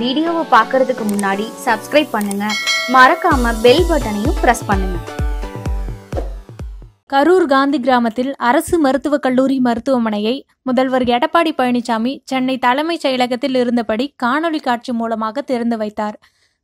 வீடியோவை பார்க்கறதுக்கு முன்னாடி சப்ஸ்கிரைப் பண்ணுங்க. மறக்காம பெல் பட்டனையும் பிரஸ் பண்ணுங்க. கரூர் காந்தி கிராமத்தில் அரசு மருத்துவக் கல்லூரி மருத்துவமனையை முதல்வர் எடப்பாடி பழனிசாமி சென்னை தலைமைச் செயலகத்தில் இருந்தபடி காணொலி காட்சி மூலமாக திறந்து வைத்தார்.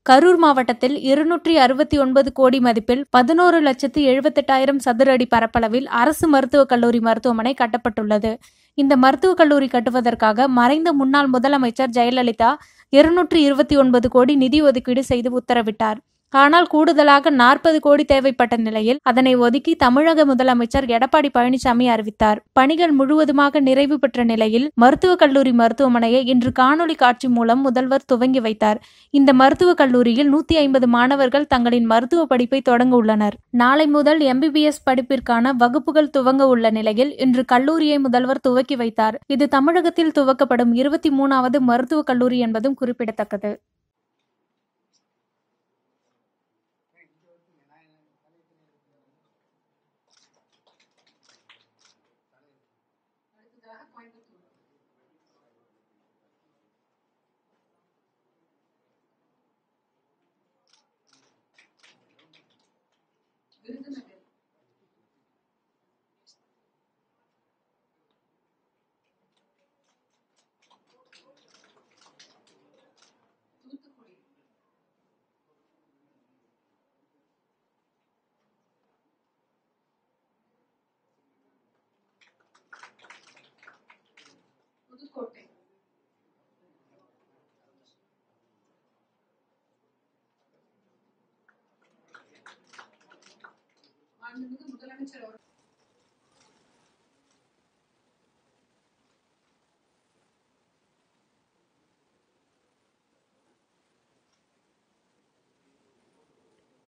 கரூர் மாவட்டத்தில் இருநூற்றி அறுபத்தி ஒன்பது கோடி மதிப்பில் பதினோரு லட்சத்து எழுபத்தெட்டாயிரம் சதுர அடி பரப்பளவில் அரசு மருத்துவக் கல்லூரி மருத்துவமனை கட்டப்பட்டுள்ளது. இந்த மருத்துவக் கல்லூரி கட்டுவதற்காக மறைந்த முன்னாள் முதலமைச்சர் ஜெயலலிதா இருநூற்றி இருபத்தி ஒன்பது கோடி நிதி ஒதுக்கீடு செய்து உத்தரவிட்டார். ஆனால் கூடுதலாக நாற்பது கோடி தேவைப்பட்ட நிலையில் அதனை ஒதுக்கி தமிழக முதலமைச்சர் எடப்பாடி பழனிசாமி அறிவித்தார். பணிகள் முழுவதுமாக நிறைவு பெற்ற நிலையில் மருத்துவக் கல்லூரி மருத்துவமனையை இன்று காணொலி காட்சி மூலம் முதல்வர் துவங்கி வைத்தார். இந்த மருத்துவக் கல்லூரியில் நூத்தி ஐம்பது மாணவர்கள் தங்களின் மருத்துவ படிப்பை தொடங்க உள்ளனர். நாளை முதல் எம்பிபிஎஸ் படிப்பிற்கான வகுப்புகள் துவங்க உள்ள நிலையில் இன்று கல்லூரியை முதல்வர் துவக்கி வைத்தார். இது தமிழகத்தில் துவக்கப்படும் இருபத்தி மூணாவது மருத்துவக் கல்லூரி என்பதும் குறிப்பிடத்தக்கது. Terra Coimbatore. Grande மாண்புமிகு முதலமைச்சர்